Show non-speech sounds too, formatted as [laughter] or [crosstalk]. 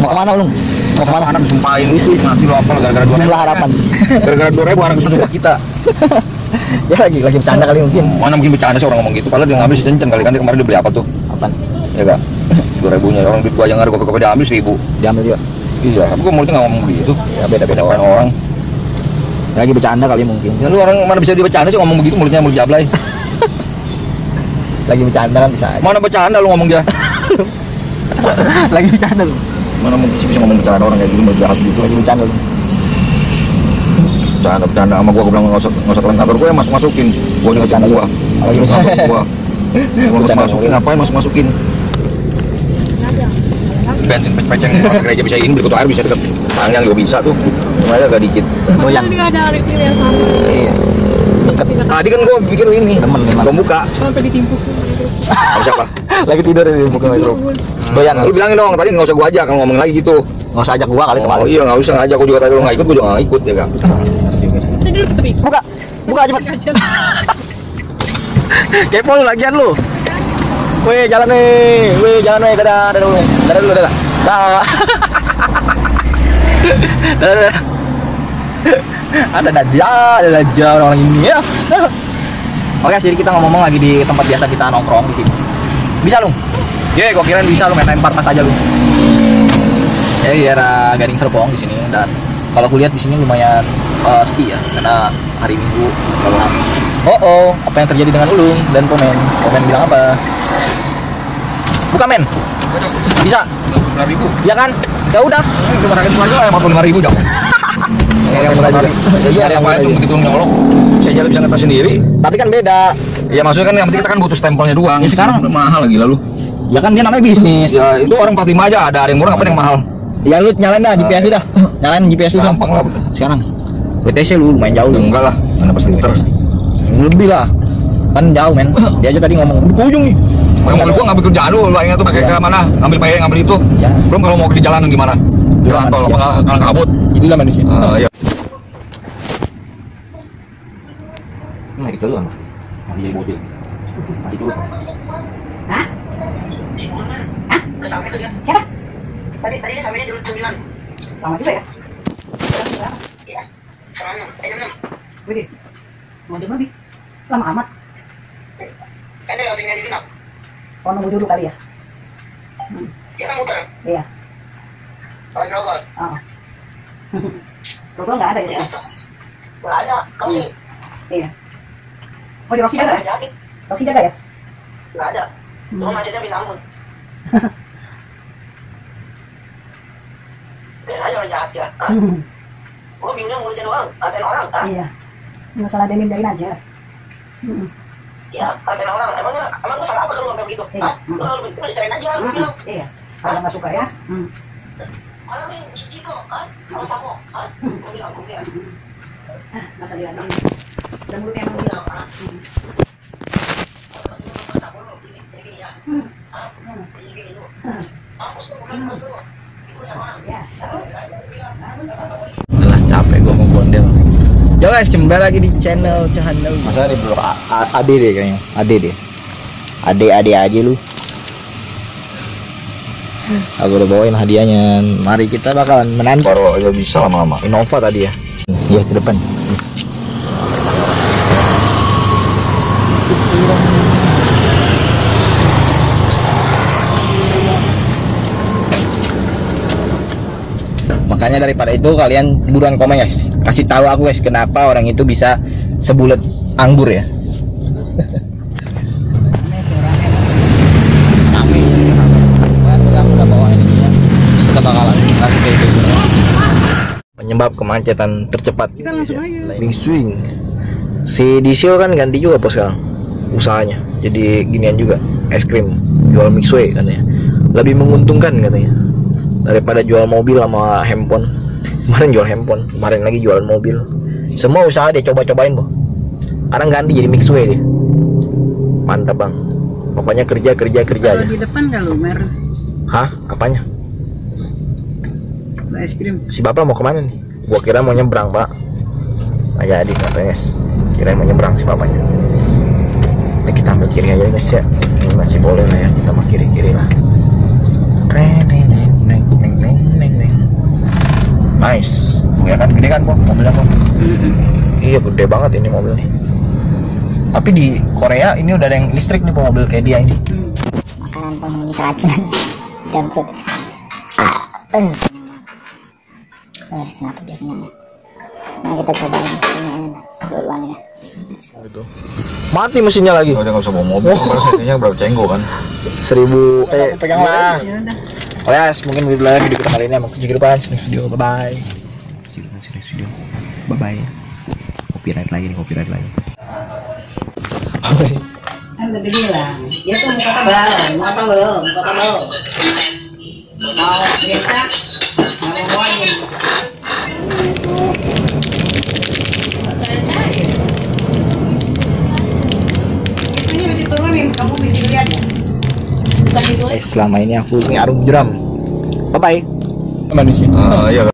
Mau ke mana lu? Mau ke mana? Anak disumpahin wis wis nanti lo apa gara-gara dua Jumlah harapan. Gara-gara dua ribu bisa buat kita. [laughs] ya lagi lagi bercanda kali mungkin. Mana mungkin bercanda sih orang ngomong gitu. Padahal dia ngambil si cincin kali kan dia kemarin dia beli apa tuh? Apaan? Ya gak? Dua ribunya orang duit gua yang ngaruh gua dia ambil seribu. Diambil juga. Iya, tapi gua mulutnya nggak ngomong begitu. Ya beda-beda Orang orang. orang. Lagi bercanda kali mungkin. Ya lu orang mana bisa dia bercanda sih ngomong begitu mulutnya mulut jablay. [laughs] Lagi bercanda kan bisa aja. Mana bercanda lu ngomong dia? [laughs] lagi bercanda lu. Mana mungkin sih bisa ngomong bercanda orang kayak gitu mulut jahat gitu. Lagi bercanda lu. Bercanda bercanda sama gua gua bilang nggak usah nggak usah kantor gua ya masuk masukin. Gua juga Bercanda gua. Lagi Masuk bercanda. gua. Gua Bercanda masukin ngapain masuk masukin? bensin peceng orang gereja bisa ini berkutu air bisa deket tangan juga bisa tuh cuma ada agak dikit Goyang. Nggak ada refill yang sama. iya Deket. tadi kan gua pikir ini Temen gua buka Sampai ditimpuk. sama siapa Lagi tidur di buka metro. Goyang. lu bilangin dong tadi nggak usah gua ajak kalau ngomong lagi gitu Nggak usah ajak gua kali oh kemarin. iya nggak usah ngajak gua juga tadi lu nggak ikut gua juga nggak ikut ya Tadi dulu tepi. Buka. Buka. Kajian. [laughs] Kepo lu lagian lu. Weh, jalan nih. Weh, jalan nih. Dadah, dadah dulu. Dadah dulu, dadah. Dah. [laughs] dadah, dadah. Ada dadah, ada dadah orang ini ya. Oke, jadi kita ngomong-ngomong lagi di tempat biasa kita nongkrong di sini. Bisa lu? Ye, gua kirain bisa lu main lempar tas aja lu. Ya, di daerah Gading Serpong di sini dan kalau aku lihat di sini lumayan eh, sepi ya karena hari Minggu terlalu. Oh oh, apa yang terjadi dengan Ulung dan Pomen? Pomen bilang apa? Buka men, bisa? ribu Ya kan? Ya udah. rumah sakit empat puluh lima ribu jauh Nyari yang murah aja. ya Nyari iya yang murah lain aja. begitu nyolok saya jalan bisa ngetes sendiri Tapi kan beda. ya maksudnya kan yang penting kita kan butuh stempelnya doang Ya, sekarang- mahal lagi lalu Ya kan dia namanya bisnis. ya itu orang 45 aja ada yang murah apa yang mahal Ya lu nyalain dah GPS udah. Nyalain GPS lu gampang lah. Sekarang. WTC lu lumayan jauh lu. enggak lah mana pas liter Lebih lah. Kan jauh men. Dia aja tadi ngomong di ujung nih. Pakai mobil gua ngambil kerjaan lu, lainnya tuh pakai Iya. ke mana? Ngambil pakai ngambil itu. Ya. Belum kalau mau di jalanan gimana? Jalan tol apa manusia. nggak kabut? Itulah manusia. Ah, iya. Nah, itu lu apa? Mari jadi mobil. Udah sampai tuh dia. Siapa? Tadi tadi dia sampainya jam sembilan. Lama juga ya? Iya. Sekarang enam. Eh, jam enam. Wih, mau jam lebih. Lama amat. Kan dia genap. Oh, nunggu dulu kali ya? Dia kan muter. Iya. Oh, Grogol. Oh. Grogol nggak ada ya? Nggak ada. Rosi. Iya. Oh, di Rosi jaga ya? Rosi jaga ya? Nggak ada. Macetnya. [laughs] Biar aja orang jahat ya. Ah. Gua bingungnya ngurusin orang, ngatain orang. Ah. Iya. Masalah aja. Mm-mm. Ya, ngatain orang. Emangnya, emang salah apa kalau sampai begitu? Iya. Ah, lu lebih lu dicariin aja, bilang. Iya. Kalau nggak suka ya. Hmm. Nih, kok, ah, capo, ah. Gua bilang, gua bilang. Ah, masa dia. Udah mulutnya emang bilang. bilang, ah. Alah capek gua mau bondel. Yo guys, kembali lagi di channel Cahandau. Masa? A- A- Ade deh kayaknya. Ade deh. Ade ade aja lu. Aku udah bawain hadiahnya. Mari kita bakalan menanti. Baru aja bisa lama-lama. Innova tadi ya. Iya ke depan. Makanya daripada itu kalian buruan komen guys. Kasih tahu aku guys kenapa orang itu bisa sebulat anggur ya. Udah bawa ini ya. Kita bakalan kasih kayak gitu. Penyebab kemacetan tercepat. Kita langsung aja. Big swing. Si Diesel kan ganti juga bos sekarang usahanya. Jadi ginian juga es krim jual mixway katanya. Lebih menguntungkan katanya daripada jual mobil sama handphone. Kemarin jual handphone, kemarin lagi jualan mobil. Semua usaha dia coba-cobain boh. Sekarang ganti jadi mixway dia. Mantap bang. Pokoknya kerja kerja kerja aja. Kalau di depan nggak lu mer Hah? Apanya? es krim. Si bapak mau ke mana nih? Gua kira mau nyebrang pak. Nggak jadi katanya. Kira mau nyebrang si bapaknya. Nah, kita ambil kiri aja guys ya. Ini masih boleh lah ya. Kita mau kiri kiri lah. Neng, kan gede kan kok mobilnya kok iya gede banget ini mobil nih tapi di Korea ini udah ada yang listrik nih po mobil kayak dia ini. Makanan penghuni keracunan perut eh Yes, kenapa dia kenyang ya? Nah kita cobain ini gitu. mati mesinnya lagi. Udah nggak usah bawa mobil kemarin settingnya berapa cenggo kan? Seribu eh pegang lah. Ya udah. Oh ya mungkin begitu lah video kita kali ini. Emang tujuh depan sini video. Bye bye sini video bye bye copyright lagi nih copyright lagi. Kan udah bilang, dia tuh mau kata belum, mau apa belum, mau kata belum. Mau biasa, mau ngomongin. Ini mesti turunin, kamu mesti lihat. ya. Eh selama ini aku ngaruh jeram bye bye sini. Ah, iya